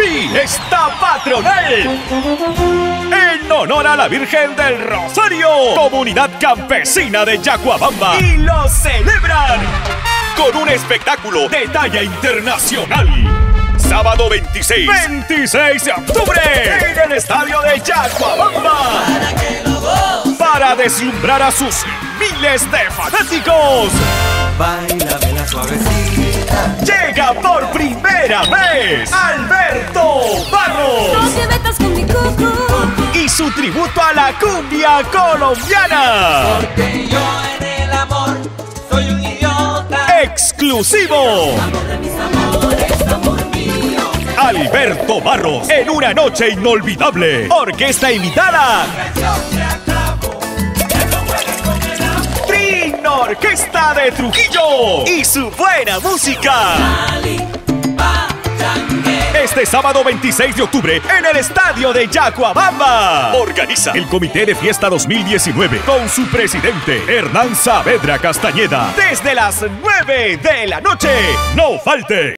Fiesta Patronal. En honor a la Virgen del Rosario, Comunidad Campesina de Yacuabamba. Y lo celebran con un espectáculo de talla internacional. Sábado 26, 26 de octubre, en el estadio de Yacuabamba. Para deslumbrar a sus miles de fanáticos. Baila la suavecita. Llega por primera vez Alberto Barros No te metas con mi cucu. y su tributo a la cumbia colombiana. Porque yo en el amor soy un idiota. Exclusivo. Amor de mis amores, amor mío. Alberto Barros en una noche inolvidable. Orquesta invitada. Trino Orquesta de Trujillo y su buena música. Sábado 26 de octubre en el estadio de Yacuabamba. Organiza el Comité de Fiesta 2019 con su presidente Hernán Saavedra Castañeda. Desde las 9 de la noche. No falte.